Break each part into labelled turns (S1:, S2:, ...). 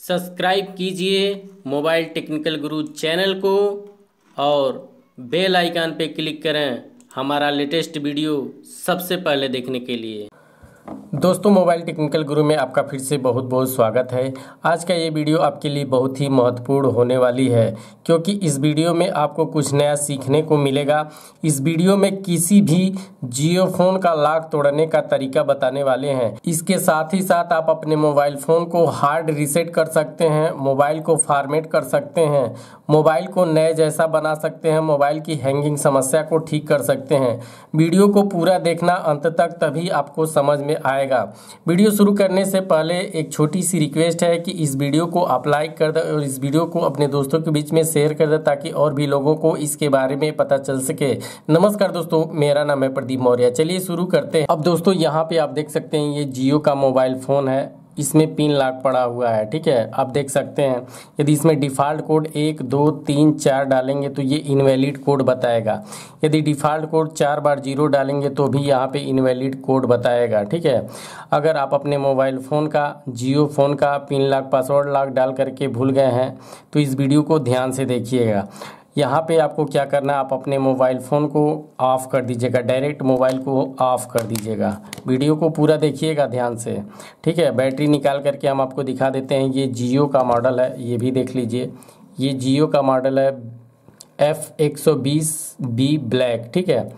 S1: Subscribe कीजिए mobile technical गुरु channel को और बेल आइकन पर क्लिक करें हमारा लेटेस्ट वीडियो सबसे पहले देखने के लिए। दोस्तों मोबाइल टेक्निकल गुरु में आपका फिर से बहुत बहुत स्वागत है। आज का ये वीडियो आपके लिए बहुत ही महत्वपूर्ण होने वाली है, क्योंकि इस वीडियो में आपको कुछ नया सीखने को मिलेगा। इस वीडियो में किसी भी जियो फ़ोन का लाख तोड़ने का तरीका बताने वाले हैं। इसके साथ ही साथ आप अपने मोबाइल फ़ोन को हार्ड रिसेट कर सकते हैं, मोबाइल को फॉर्मेट कर सकते हैं, मोबाइल को नए जैसा बना सकते हैं, मोबाइल की हैंगिंग समस्या को ठीक कर सकते हैं। वीडियो को पूरा देखना अंत तक तभी आपको समझ में आएगा वीडियो शुरू करने से पहले एक छोटी सी रिक्वेस्ट है कि इस वीडियो को आप लाइक कर दें और इस वीडियो को अपने दोस्तों के बीच में शेयर कर दें ताकि और भी लोगों को इसके बारे में पता चल सके। नमस्कार दोस्तों, मेरा नाम है प्रदीप मौर्य। चलिए शुरू करते हैं। अब दोस्तों, यहाँ पे आप देख सकते हैं ये जियो का मोबाइल फ़ोन है। इसमें पिन लाख पड़ा हुआ है, ठीक है? आप देख सकते हैं, यदि इसमें डिफ़ॉल्ट कोड एक, दो, तीन, चार डालेंगे तो ये इनवैलिड कोड बताएगा। यदि डिफ़ॉल्ट कोड चार बार ज़ीरो डालेंगे तो भी यहाँ पे इनवैलिड कोड बताएगा, ठीक है? अगर आप अपने मोबाइल फ़ोन का, जियो फ़ोन का पिन लाख पासवर्ड लाख डाल करके भूल गए हैं तो इस वीडियो को ध्यान से देखिएगा। यहाँ पे आपको क्या करना है, आप अपने मोबाइल फ़ोन को ऑफ़ कर दीजिएगा, डायरेक्ट मोबाइल को ऑफ़ कर दीजिएगा। वीडियो को पूरा देखिएगा ध्यान से, ठीक है? बैटरी निकाल करके हम आपको दिखा देते हैं, ये जियो का मॉडल है, ये भी देख लीजिए। ये जियो का मॉडल है एफ़ एक सौ बीस बी ब्लैक ठीक है?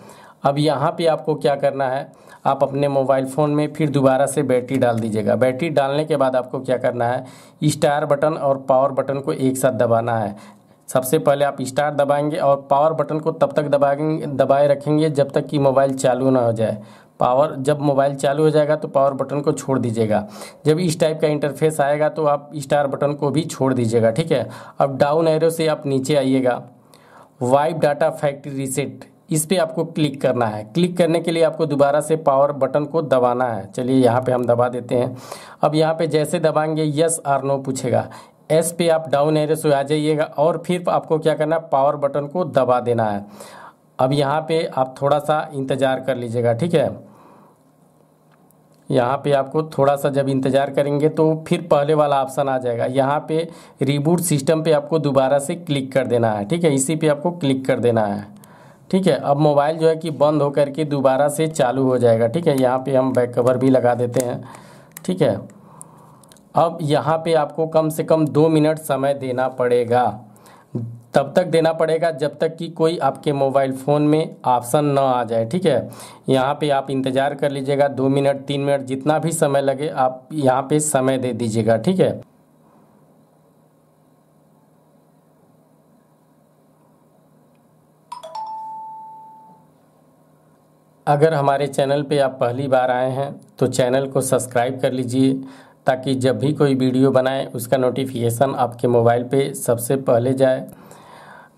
S1: अब यहाँ पे आपको क्या करना है, आप अपने मोबाइल फ़ोन में फिर दोबारा से बैटरी डाल दीजिएगा। बैटरी डालने के बाद आपको क्या करना है, स्टार बटन और पावर बटन को एक साथ दबाना है। सबसे पहले आप स्टार्ट दबाएँगे और पावर बटन को तब तक दबाएँगे, दबाए रखेंगे जब तक कि मोबाइल चालू ना हो जाए। पावर, जब मोबाइल चालू हो जाएगा तो पावर बटन को छोड़ दीजिएगा। जब इस टाइप का इंटरफेस आएगा तो आप स्टार बटन को भी छोड़ दीजिएगा, ठीक है? अब डाउन एरो से आप नीचे आइएगा। Wipe data factory reset. इस पर आपको क्लिक करना है। क्लिक करने के लिए आपको दोबारा से पावर बटन को दबाना है। चलिए यहाँ पे हम दबा देते हैं। अब यहाँ पे जैसे दबाएँगे, यस आर नो पूछेगा। एस पे आप डाउन एरो से आ जाइएगा और फिर आपको क्या करना है? पावर बटन को दबा देना है। अब यहाँ पे आप थोड़ा सा इंतज़ार कर लीजिएगा, ठीक है? यहाँ पे आपको थोड़ा सा जब इंतज़ार करेंगे तो फिर पहले वाला ऑप्शन आ जाएगा। यहाँ पे रिबूट सिस्टम पे आपको दोबारा से क्लिक कर देना है, ठीक है? इसी पे आपको क्लिक कर देना है, ठीक है? अब मोबाइल जो है कि बंद होकर के दोबारा से चालू हो जाएगा, ठीक है? यहाँ पे हम बैक कवर भी लगा देते हैं, ठीक है? अब यहाँ पे आपको कम से कम दो मिनट समय देना पड़ेगा। तब तक देना पड़ेगा जब तक कि कोई आपके मोबाइल फ़ोन में ऑप्शन ना आ जाए, ठीक है? यहाँ पे आप इंतज़ार कर लीजिएगा, दो मिनट, तीन मिनट, जितना भी समय लगे आप यहाँ पे समय दे दीजिएगा, ठीक है? अगर हमारे चैनल पे आप पहली बार आए हैं तो चैनल को सब्सक्राइब कर लीजिए। ताकि जब भी कोई वीडियो बनाए, उसका नोटिफिकेशन आपके मोबाइल पे सबसे पहले जाए।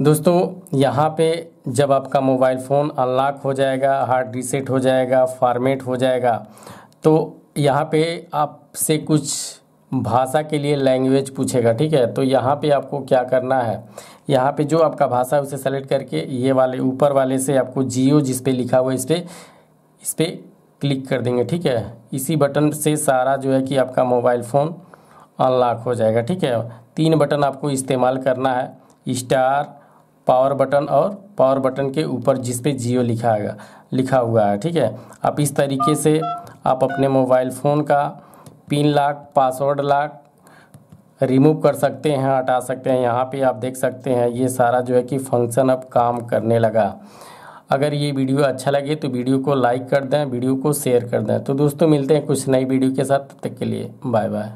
S1: दोस्तों, यहाँ पे जब आपका मोबाइल फ़ोन अनलॉक हो जाएगा हार्ड रीसेट हो जाएगा फॉर्मेट हो जाएगा तो यहाँ पे आपसे कुछ भाषा के लिए लैंग्वेज पूछेगा, ठीक है? तो यहाँ पे आपको क्या करना है? यहाँ पे जो आपका भाषा है, उसे सेलेक्ट करके ये वाले, ऊपर वाले से आपको जियो जिस पे लिखा हुआ है, इस पर इस पर क्लिक कर देंगे, ठीक है? इसी बटन से सारा जो है कि आपका मोबाइल फ़ोन अनलॉक हो जाएगा, ठीक है? तीन बटन आपको इस्तेमाल करना है, स्टार, पावर बटन और पावर बटन के ऊपर जिस पे जियो लिखा है लिखा हुआ है, ठीक है? आप इस तरीके से आप अपने मोबाइल फ़ोन का pin lock password lock remove कर सकते हैं, हटा सकते हैं, यहाँ पे आप देख सकते हैं, ये सारा जो है कि फ़ंक्शन अब काम करने लगा। अगर ये वीडियो अच्छा लगे तो वीडियो को लाइक कर दें, वीडियो को शेयर कर दें। तो दोस्तों, मिलते हैं कुछ नई वीडियो के साथ। तब तक के लिए बाय बाय